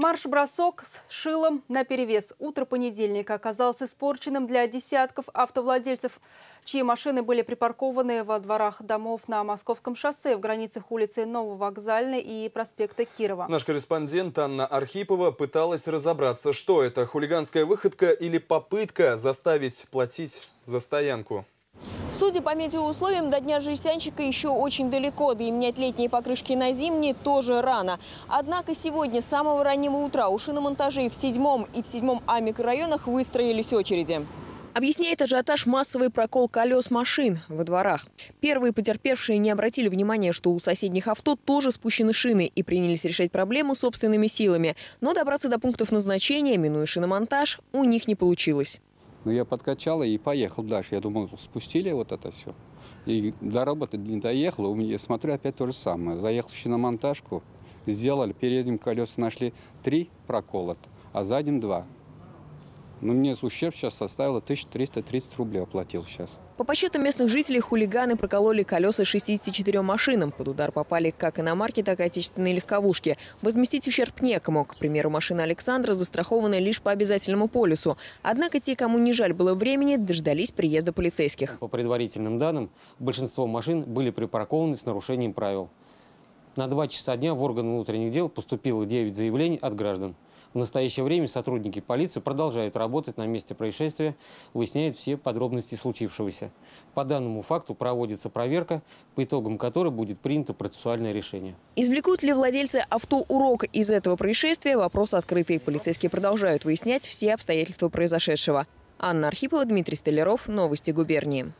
Марш-бросок с шилом на перевес. Утро понедельника оказалось испорченным для десятков автовладельцев, чьи машины были припаркованы во дворах домов на Московском шоссе в границах улицы Нововокзальной и проспекта Кирова. Наш корреспондент Анна Архипова пыталась разобраться, что это – хулиганская выходка или попытка заставить платить за стоянку. Судя по метеоусловиям, до Дня жестянщика еще очень далеко, да и менять летние покрышки на зимние тоже рано. Однако сегодня с самого раннего утра у шиномонтажей в седьмом и в седьмом А микрорайонах выстроились очереди. Объясняет ажиотаж массовый прокол колес машин во дворах. Первые потерпевшие не обратили внимания, что у соседних авто тоже спущены шины и принялись решать проблему собственными силами. Но добраться до пунктов назначения, минуя шиномонтаж, у них не получилось. Ну, я подкачал и поехал дальше. Я думал, спустили вот это все. И до работы не доехал, у меня, смотрю, опять то же самое. Заехал еще на монтажку, сделали, передним колеса нашли три проколота, а задним два. Ну, мне ущерб сейчас составил 1330 рублей оплатил сейчас. По подсчетам местных жителей, хулиганы прокололи колеса 64 машинам. Под удар попали как иномарки, так и отечественные легковушки. Возместить ущерб некому. К примеру, машина Александра застрахована лишь по обязательному полюсу. Однако те, кому не жаль было времени, дождались приезда полицейских. По предварительным данным, большинство машин были припаркованы с нарушением правил. На два часа дня в органы внутренних дел поступило 9 заявлений от граждан. В настоящее время сотрудники полиции продолжают работать на месте происшествия, выясняют все подробности случившегося. По данному факту проводится проверка, по итогам которой будет принято процессуальное решение. Извлекут ли владельцы авто урок из этого происшествия? Вопрос открытый. Полицейские продолжают выяснять все обстоятельства произошедшего. Анна Архипова, Дмитрий Столяров. Новости губернии.